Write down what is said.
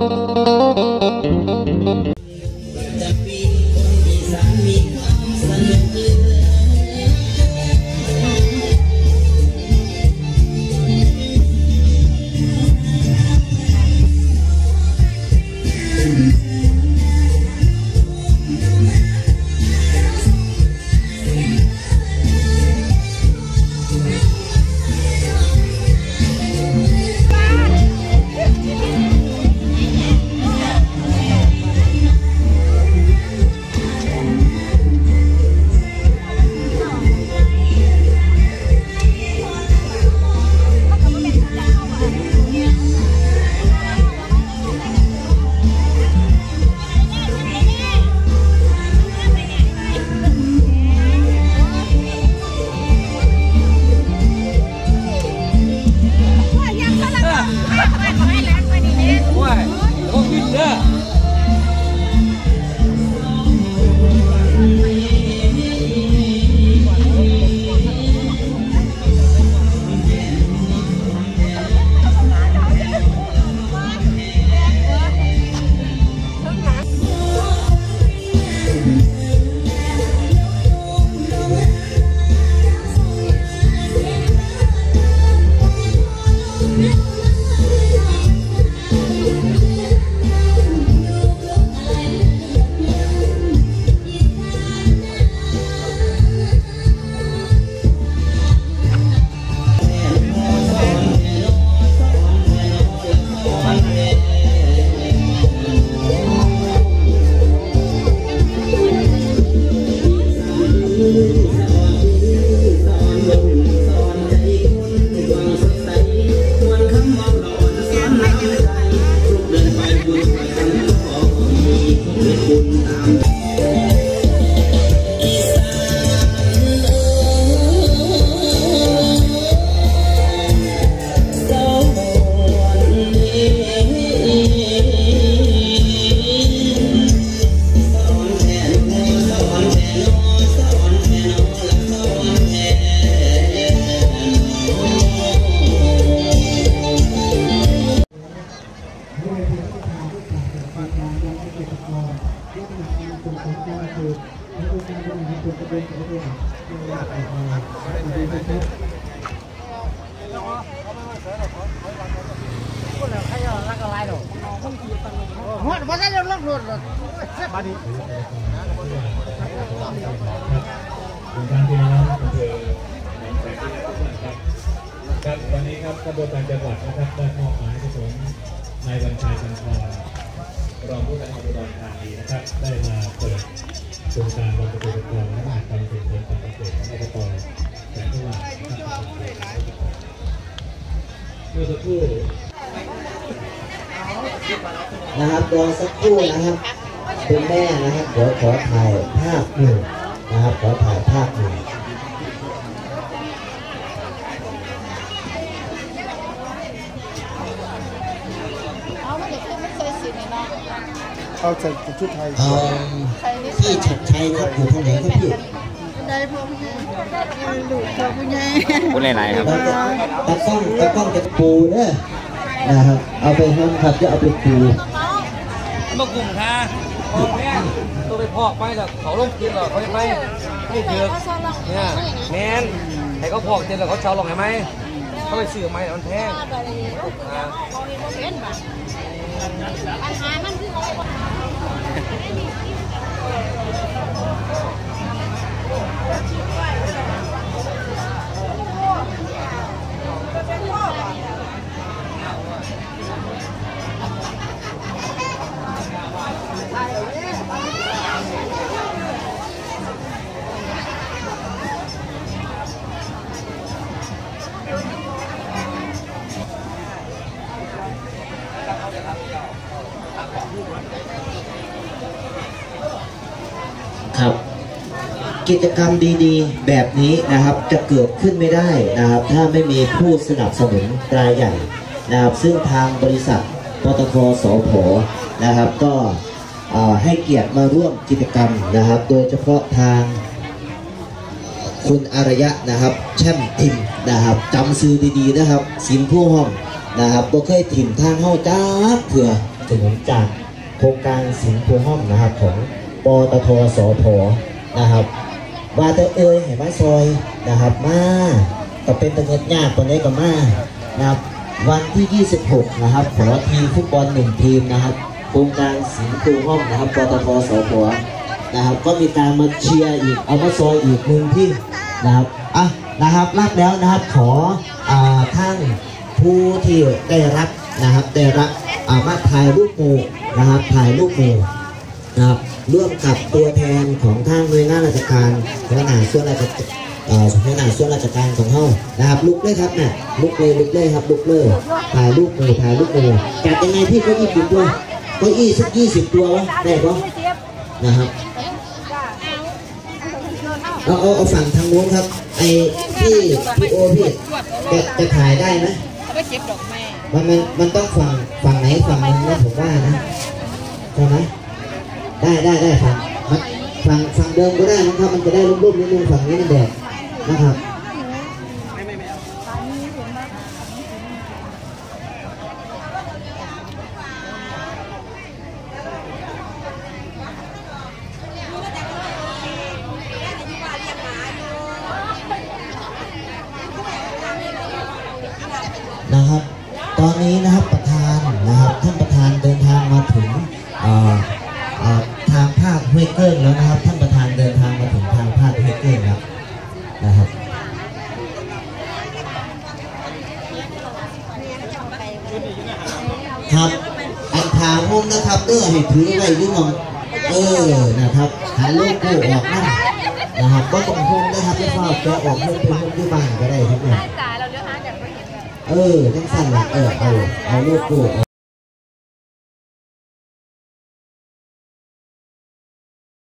Tapi di samping หารส่วนตำบลเขาด้วยที่ว่าไปมาดูนะครับหัวว่าจะลงรถคุณท่านพี่น้องอหนองแสงที่รักทุกท่านครับครับวันนี้ครับกระบวนการจังหวัดนะครับได้มอบหมายให้ผมนายวันชัยจันทร์รองผู้การอุดรธานีนะครับ ได้มาเปิด โครงการบางประกอบการและมหากรรมเป็นผลการเกษตรของอบตแสงสว่างนะครับเมื่อสักครู่นะครับรอสักครู่นะครับคุณแม่นะครับเดี๋ยวขอถ่ายภาพหนึ่งนะครับขอถ่ายภาพหนึ่งเอาไม่ได้คือไม่เคยสิเนี่ยเนาะเอาใส่ชุดไทยเอ่อ พี่ชัดชัยครับอยู่ทางไหนครับพี่ได้พวกนี้ดูพวกผู้ใหญ่พูดหลายๆครับตากล้องตากล้องจะปูเด้อนะครับเอาไปห้องครับจะเอาไปปูมากลุ่มค่ะพอกแม่ตัวไปพอกไปแล้วเขาลงกินหรอเขาจะไปไม่เถือกเนี่ยแมนไอ้เขาพอกเจนแล้วเขาเช่าลงไหนไหมเขาไปซื้อไหมมันแพงอ่าปัญหามันคือ Thank you. กิจกรรมดีๆ แบบนี้นะครับจะเกิดขึ้นไม่ได้นะครับ ถ้าไม่มีผู้สนับสนุนรายใหญ่นะครับ ซึ่งทางบริษัทปตทสพนะครับ ก็ให้เกียรติมาร่วมกิจกรรมนะครับ โดยเฉพาะทางคุณอารยะนะครับ แช่มทิมนะครับจำซื้อดีๆนะครับ สินผู้ห้องนะครับบ่เคยถิ่มทางเข้าจ้าเถื่อถนนจากโครงการสินผู้ห้องนะครับของปตทสพนะครับ ว่าแต่เอ่ยให้มาซอยนะครับมาก็เป็นตะเงิดยากตัวนี้ก็มานะครับวันที่ 26 นะครับขอทีมฟุตบอลหนึ่งทีมนะครับโครงการสิงห์คูห้องนะครับปตทสพนะครับ ก็มีการมาเชียร์อีกเอามาซอยอีกหนึ่งที่นะครับอะนะครับรับแล้วนะครับขออ่าท่านผู้ที่ได้รับนะครับได้รับอ่ามาถ่ายรูปหมู่นะครับถ่ายรูปหมู่ นะครับร่วมกับตัวแทนของทางหน่วยงานราชการหัวหน้าส่วนราชการเอ่อหัวหน้าส่วนราชการของเขานะครับลุกเลยครับเนี่ยลุกเลยลุกเลยครับลุกเลยถ่ายรูปหมู่ถ่ายรูปหมู่จัดยังไงพี่เก็ยี่สิบตัวเก็ยี่สักยี่สิบตัววะได้ปะนะครับเอาเอาเอาฝั่งทางโน้นครับไอ้พี่พี่โอพี่จะจะถ่ายได้ไหมเอาไปเก็บดอกไม้มันมันมันต้องฝั่งฝั่งไหนฝั่งหนึงนะผมว่านะใช่ไหม ได้ได้ได้ฝั่งมันฝั่งฝั่งเดิมก็ได้นะครับ มันจะได้รูปๆนิดนึงฝั่งนี้มันแดดนะครับนะครับ ตอนนี้นะครับประธาน นะครับเด้อให้ถือไว้ด้วยมองเออนะครับหาโลโก้ออกนะนะครับก็ต้องพงนะครับไม่ฟ้าแกะออกเพื่อนเป็นพวกที่บ้านก็ได้ครับเนี่ยจ่ายเราเดี๋ยวหาจากไม่เห็นเออจังสั่นละเออเอาเอาโลโก้